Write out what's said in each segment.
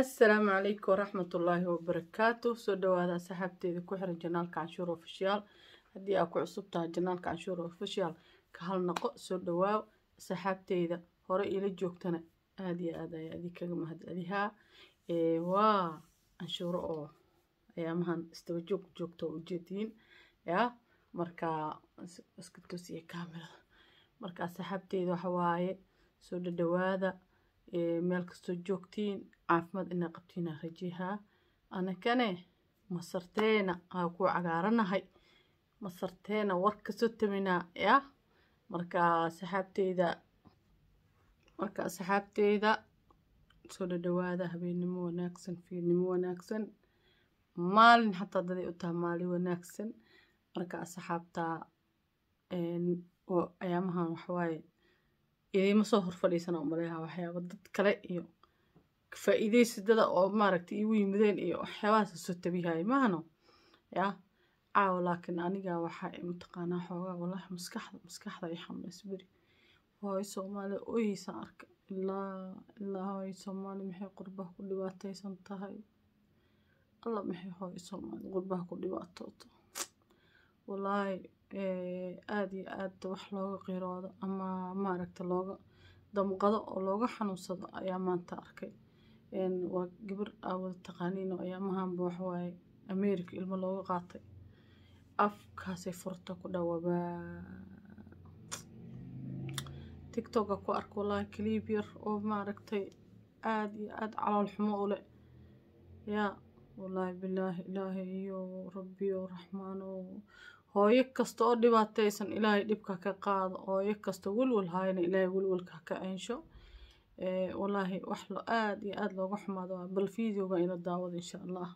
asalaamu calaykum waraxmatullaahi wabarakaatu soo dhawaada asxaabteeda ku xiran janaalka canshuur ofishiyaal haddii aa ku cusub tahay janaalka canshuur ofishiyaal ka hal noqo soo dhawaaw asxaabteyda hore iila joogtana aada iyo aad ayaa idin kaga mahadcelihaa waa canshuuro oo ayaamahan istaba joog joogta oo ujeediin yaa marka iska toosiya kaamirada marka asxaabteyda waxa waaye soo dhadhawaada meel kastoo joogtiin caafimaad inaa qabtiina rajihaa anakane masarteena aa ku cagaaranahay. Masarteena war ka soo taminaa ya? Marka asxaabteyda marka asxaabteyda soo dhadhawaada habeennimo wanaagsan fiidnimo wanaagsan. Maalin xataa daday u tahay maalin wanaagsan. Marka asxaabta ayaamahan waxawaaye idiima soo hor fadhiisana umaleeha waxyaaba dad kale iyo faa-iideysadada oo maaragtay iigu yimideen iyo waxyaabahaas soo tabiyahay maahano yaa caawa laakiin aniga waxaa mataqaanaa xoogaa walahi maskaxda maskaxda ay xanuunaysa beri. Hooyo soomaaliya ooyeysan arka. Ilaa ilaa hooyo soomaali maxay qurbaha ku dhibaateysan tahay? Alla maxay hooyo soomaali qurbaha ku dhibaatooto. Walaahi aada iyo aada wax looga qiroodo ama maaragta looga damqado oo looga xanuunsado ayaa maanta arkay. Waa gabar aa wada taqaaniin oo ayaamahanba waxawaaye america ilmo looga qaatay. Afkaasay furta ku dhawabaa tictoka ku arka wallaahi kaliib yar oo maaragtay aada iyo aada calool xumo u leh. Yaa wallaahi bilaahi ilaahay iyo rabbiyo raxmaano hooyo kasta oo dhibaateysan ilaahay dhibka ka qaado hooyo kasta welwal haayana ilaahay welwalka ka censho wallaahi wax lo aada iyo aada looga xumaado bal videoga ila daawada insha allah.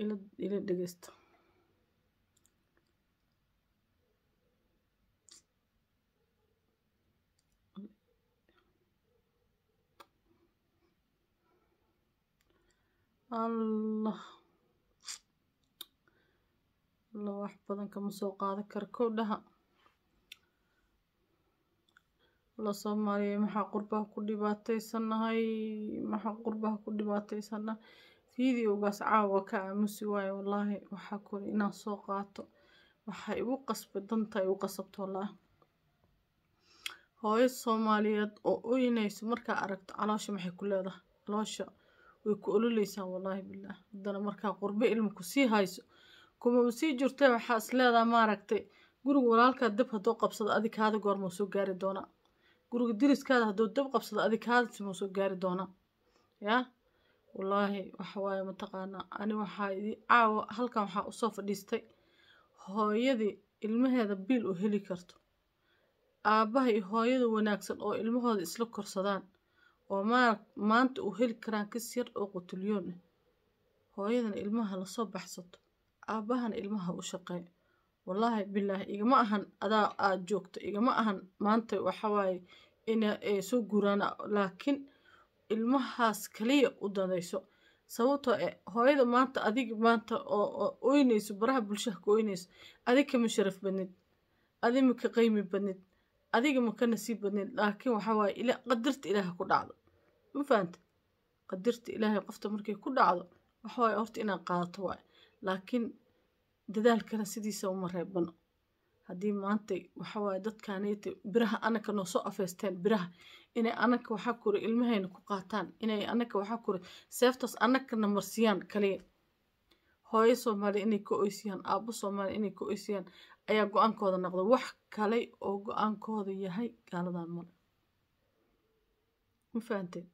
Ila ila dhegeysta allah alla wax badan kama soo qaadan kara kow dhaha alla soomaaliya maxaa qurbaha ku dhibaateysannahay maxaa qurbaha ku dhibaateysannahay videogaas caawa ka aamusi waayo wallaahi waxaa kuli inaan soo qaato. Waxaa igu qasbay danta igu qasabto wallaahi. Hooyo soomaaliyeed oo oynayso markaa aragto caloosha maxay ku leedahay? Caloosha way ku ololeysaa wallaahi bilaah haddana markaa qurbe ilma ku sii hayso kumaba sii jirtee waxaa is leedaha maaragtay? Guriga walaalkaa dab hadduu qabsado adig kaada goormuu soo gaari doonaa guriga diriskaada hadduu dab qabsado adig kaadasimuu soo gaari doonaa yaa wallaahi waxa waaye mataqaanaa ani waxaa idii caawa halkan waxaa u soo fadhiistay hooyadii ilmaheeda biil u heli karto. Aabbaha iyo hooyada wanaagsan oo ilmahooda isla korsadaan oo maa maanta uu heli karaan kas yar oo qutulyoon ah hooyadana ilmaha la soo baxsato aabbahana ilmaha u shaqeey wallaahi bilaahi igama ahan adaa aada joogto igama ahan maanta waxawaaye ina soo guuraana laakiin ilmahaas kaliya u dadayso sababtoo e hooyada maanta adig maanta oo oynayso baraha bulshaha ka oynayso adig kama sharaf badnid adig ma ka qeymi badnid adiga ma ka nasiib badnid laakiin waxawaaye ila qadarta ilaaha ku dhacdo. Ma fahanta qadarta ilaahay qofta markay ku dhacdo waxawaaye horta inaad qaadato waaye laakiin dadaalkana sidiisa uma reebano. Haddii maanta waxawaaye dadkaaneyta biraha anaka noo soo afeysteen biraha inay anaka waxaa kuri ilmahayna ku qaataan inay anaka waxaa kuri seeftaas anakana marsiyaan kaliya. Hooyo soomaaliya inay ka oysiyaan aabbo soomaaliya inay ka oysiyaan ayaa go'aankooda noqda. Wax kale oo go'aankooda yahay gaaladan male ma fahanteen?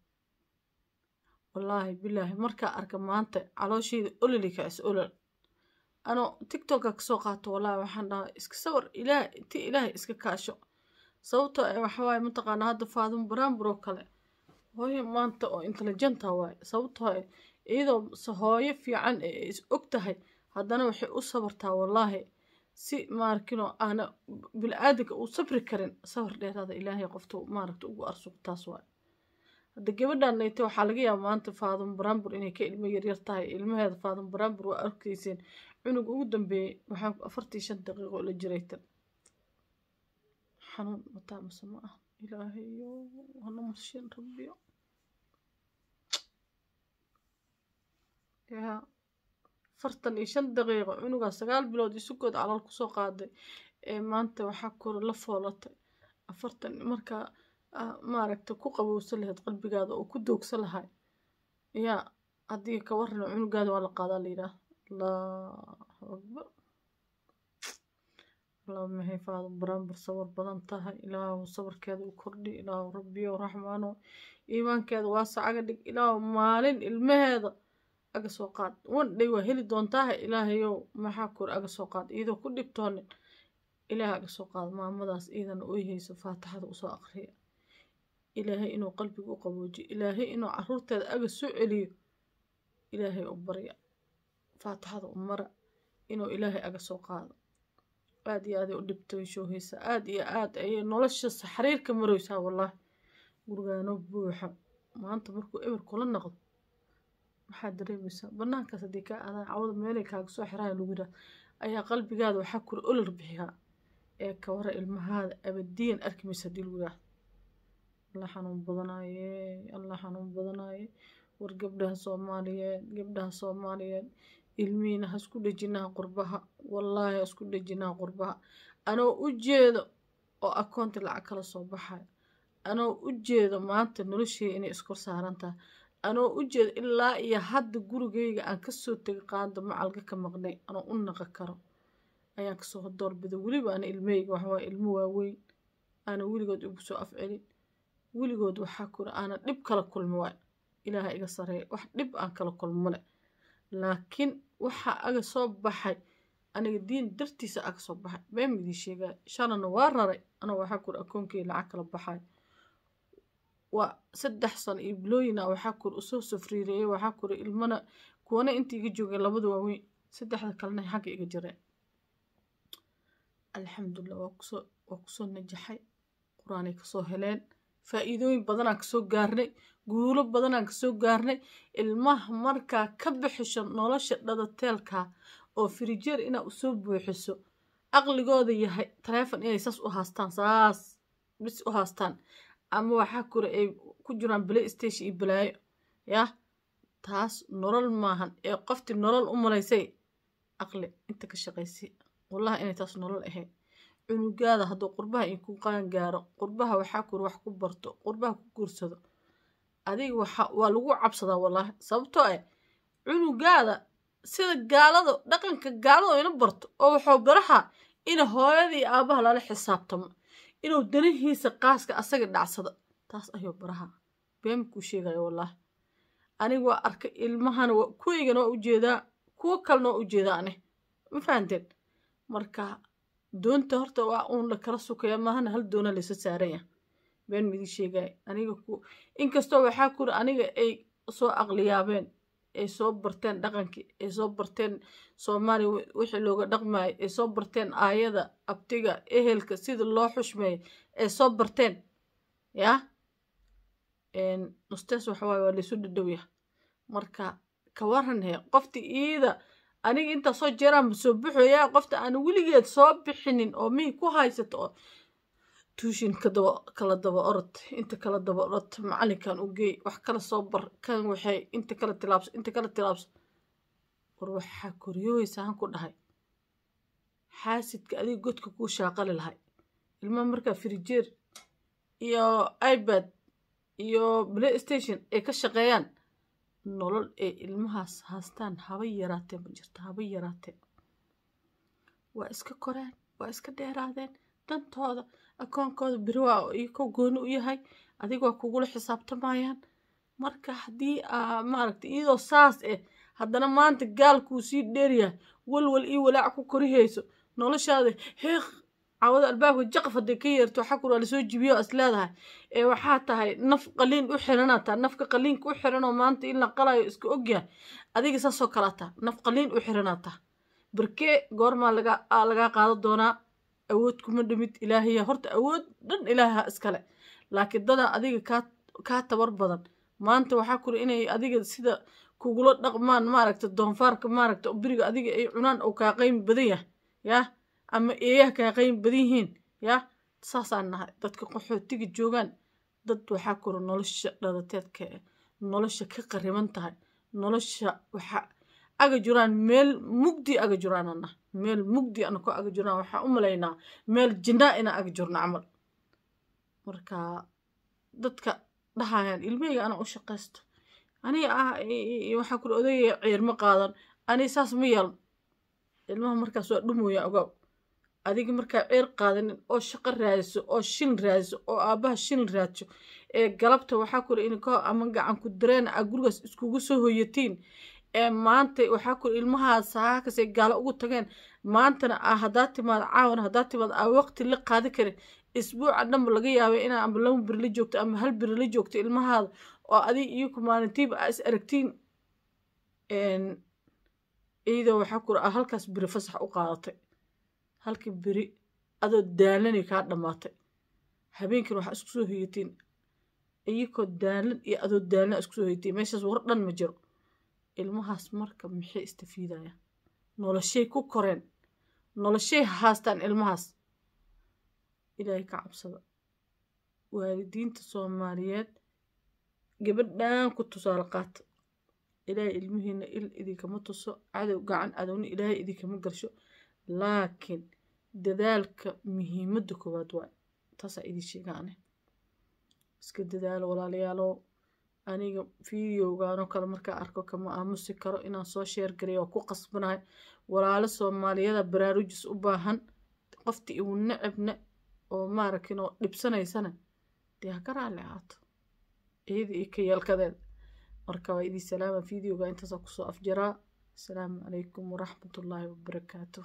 Wallaahi bilaahi markaa arka maanta caloosheeda ololi kacis olol anoo tictoka ka soo qaato wallaahi waxaan dhahaa iska sawir ilaah ti ilaahay iska kaasho. Sababtoo e waxawaaye mataqaanaa hadda faadimo baraamburo kale. Hooyo maanta oo intelligenta waaye. Sababtoo e iyadoo hooyo fiican ee is og tahay haddana waxay u sabartaa wallaahi. Si maarkinoo aana bil-aadanka uu sabri karin sawir dheeraada ilaahay qofta maaragta ugu arsuq taas waaye hadda gabadhan nayte waxaa laga yaaba maanta faadimo baraambur inay ka ilmo yaryar tahay ilmaheeda faadimo baraambur waa arkayseen cunug ugu dambeeyey waxaan afartii shan daqiiqo la jiraytan xanuun mataa mase ma ah ilaahayo hana marshin rabbiyo yaa afartan iyo shan daqiiqo cunugaa sagaal bilood isugood calal ku soo qaaday ee maanta waxaa kore la foolatay afartan markaa maaragta ku qabowsan lahayd qalbigaada oo ku doogsan lahay. Yaa haddii ka warrana cunugaada waa la qaadaa la yidhaah allahu akbar. Allah maxay faado baraanbar sawir badan tahay. Ilaahu sabarkeeda u kordhi. Ilaahu rabbiyo raxmaano iimaankeeda waasa aga dhig. Ilaahu maalin ilmaheeda aga soo qaad. Wandhay waa heli doontaaha ilaahayow maxaa kor aga soo qaad? Iyadoo ku dhibtoonin ilaah aga soo qaad maamadaas. Iidana oy faatixada u soo aqriya ilaahay inuu qalbiga u qaboojiyo. Ilaahay inuu caruurteeda aga soo celiyo. Ilaahay u barya. Faatixada u mara inuu ilaahay aga soo qaado. Aad iyo aaday u dhibtay aad iyo aad ayay nolosha xariirka maraysaa wallaahi. Gurigaano buuxa. Maanta markuu eber kula noqdo maxaad dareemaysaa banaankaas haddii kaa aadaan cawada meelay kaaga soo xiraan lagu yidhaah ayaa qalbigaada waxaa kula olar bixiyaa ee ka wara ilmahaada abadiyan arki maysa haddii lagu yidhaah allah xanuun badanaaye allah xanuun badanaaye war gabdhaha soomaaliyeed gabdhaha soomaaliyeed ilmihiina ha isku dhejinaha qurbaha. Wallaahi ha isku dhejinaha qurbaha. Anoo u jeedo oo akoonti lacag kala soo baxaya anoo u jeedo maanta nolosheeda inay iskor saaran tahay anoo u jeedo ilaa iyo hadda gurigayga aan ka soo tegay qaanda macalga ka maqnay. Anoo u naqa karo. Ayaan ka soo doorbiday weliba ana ilmahayga waxawaaye ilmo waaweyn. Aana weligood igu soo afcelin weligood waxaa kura aana dhib kala kulmi waay. Ilaaha iga sareeya wax dhib aan kala kulmole laakiin waxaa aga soo baxay aniga diin dartiisa aga soo baxay. Been midii sheegaa shalana waa raray. Anoo waxaa kura akoonkii lacag kala baxay. Waa saddex sano iyo bilooyina waxaa kura u soo safriireeyay. Waxaa kura ilmana kuwana inta iga joogeen labada waaweyn. Saddexda kalena xagga iga jireen alxamdulilah waa ku soo waa ku soo najaxay. Qur'aanay ka soo heleen faa-iidooyin badanaan ka soo gaarnay guulo badanaan ka soo gaarnay ilmaha markaa ka bixisho nolosha dhadateelka oo firijeer inaa u soo buuxiso. Aqligooda yahay taleefon inay saas u haastaan saas bis u haastaan. Ama waxaa kura ay ku jiraan play station iyo balaayo yah taas nolol maahan ee qoftii nolol u malaysay aqli inta ka shaqaysay. Wallahi inay taas nolol ahayd cunugaada hadduu qurbaha in ku qaan gaaro. Qurbaha waxaa kura wax ku barto. Qurbaha ku guursado. Adiga waa lagu cabsadaa wallaahi. Sababtoo ah cunugaada sida gaalada dhaqanka gaalada ina barto oo waxuu baraha ina hooyadii aabaha lala xisaabtamo. Inuu danihiisa qaaska asaga dhacsado. Taas ayuu baraha been kuu sheegaya wallaahi. Aniga waa arkay ilmahana kuwaygana waa u jeedaa kuwo kalena waa u jeedaa ani ma fahanteen? Marka doonta horta waa uun la kala sukaya maahana hal doona laysa saaranya been midii sheegaya aniga ku inkastoo waxaa kuri aniga ay soo aqliyaabeen ay soo barteen dhaqankii ay soo barteen soomaaliya wixii looga dhaqmayo ay soo barteen aayada abtiga ehelka sida loo xushmeeyo ay soo barteen. Yah nustees waxawaaye waa laysu dhadhowya marka ka waran qofti iida aniga intaa soo jeeraanba soo buxoyaa? Qofta aan weligeed soo bixinin oo mihi ku haysato oo tuushin kala daba orod inta kala daba orod macalinkan u geey wax kala soo bar kan waxay inta kala tilaabso inta kala tilaabso war waxaa koryooysa han ku dhahay. Xaasidka adiga godka kuu shaaqali lahay. Ilmaha markaa firijeer iyo ibad iyo play station ay ka shaqeeyaan nolol ay ilmahaas haastaan haba yaraatee ma jirto haba yaraatee waa iska koreen waa iska dheeraadeen. Dantooda akoonkooda beri waa gooni u yahay adiga waa kugula xisaabtamayaan marka haddii aa maaragtay iyadoo saas eh haddana maanta gaalkuu sii dheeryahay walwal iyo walaac ku korihayso. Noloshaada heeq cawada albaabka jaqaf hadday ka yeerto waxaa kur waa la soo jibiyo is leedahay. Ee waxaa tahay naf qaliin u xiranaa taha nafka qaliinka u xiranoo maanta in la qalayo iska ogyahay adiga saasoo kalaa taha naf qaliin u xiranaa taha barkee goormaa laga lagaa qaado doonaa awood kuma dhimid ilaahaya horta awood dhan ilaaha iskale laakiin dadaa adiga kaa tabar badan. Maanta waxaa kuri inay adiga sida kugula dhaqmaan maaragta doonfaarka maaragta beriga adiga ay cunaan oo kaa qeymi badan yahay yah ama eeyaha kaa qeymi badan yihiin yah saasaan nahay. Dadka qaxootiga joogaan dad waxaa kura nolosha dhalateedka nolosha ka qariban tahay. Nolosha waxa aga jiraan meel mugdi aga jiraan ana. Meel mugdi ana aga jiraan waxaan u malaynaa meel jinnaa inaan aga jirno camal. Marka dadka dhahayaan ilmahayga anaa u shaqaysto aniga ah waxaa kuli odayga ciirma qaadan. Aniga saas ma yeelan ilmaha markaas waa dhumooya ogaaw adiga markaa ciir qaadanin oo shaqo raadiso oo shilin raadiso oo aabbaha shilin raadso. Ee galabta waxaa kuli inko ama gacan ku dareena a gurigaas iskugu soo hoyatiin. Ee maanta waxaa kuli ilmahaas saakasay gaalo ugu tageen. Maantana ah haddaa timaad caawan haddaa timaad aa waqti la qaadi karin. Isbuuca dhanba laga yaabay inaa amba laba beri la joogto ama hal beri la joogto ilmahaada oo adig iyoku maalintiiba aa is aragtiin. Iyadoo waxaa kuli a halkaas beri fasax u qaadatay halkii beri adoo daalanay kaa dhammaatay habeenkiina waxaa isku soo hoyatiin iyakoo daalan iyo adoo daalana isku soo hoyatiin meeshaas war dhan ma jiro. Ilmahaas marka maxay istafiidayaan? Noloshay ku koreen. Noloshay haastaan ilmahaas. Ilaahay ka cabsada. Waalidiinta soomaaliyeed gabadhan ku tusaale qaata ilaahay ilmihiina il idinkama tuso. Cadow gacan cadowna ilaahay idinkama garsho laakiin dadaalka muhiimadda koowaad waa taasaa idin sheegaane. Iska dadaalo walaalayaalow aniga videogaanoo kale markaa arko kama aamusi karo inaan soo sheergaray oo ku qasbanahay walaalo soomaaliyada baraarujis u baahan qofti igu necabna oo maaragtin oo dhibsanaysana dee ha ka raalli ahaato iyada iyo ka yeelkadeed marka waa idin salaama videoga intaasaa ku soo afjaraa. Asalaamu calaykum waraxmatullaahi wabarakaatuh